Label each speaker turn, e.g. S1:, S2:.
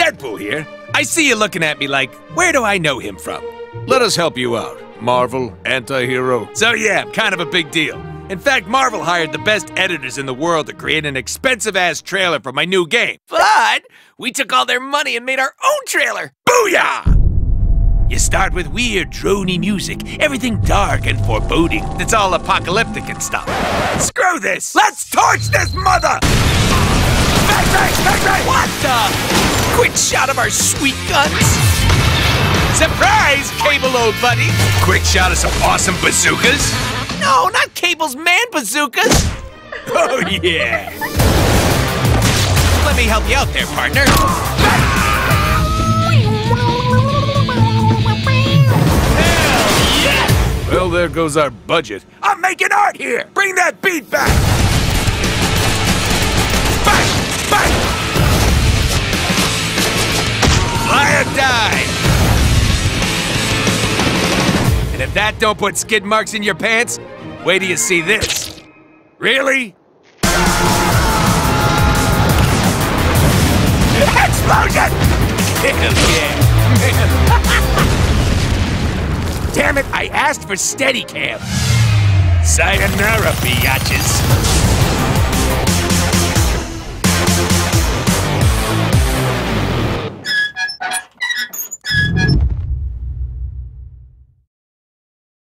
S1: Deadpool here. I see you looking at me like, where do I know him from? Let us help you out. Marvel, anti-hero. So yeah, kind of a big deal. In fact, Marvel hired the best editors in the world to create an expensive-ass trailer for my new game. But we took all their money and made our own trailer. Booyah! You start with weird, drony music, everything dark and foreboding. It's all apocalyptic and stuff. Screw this! Let's torch this mother! Bang, bang! What the? Quick shot of our sweet guns. Surprise, Cable, old buddy! Quick shot of some awesome bazookas. No, not Cable's man bazookas. Oh, yeah. Let me help you out there, partner. Hell yeah! Well, there goes our budget. I'm making art here! Bring that beat back! If that don't put skid marks in your pants, wait till you see this. Really? Explosion! Damn it, I asked for steady Steadicam. Sayonara, biatches.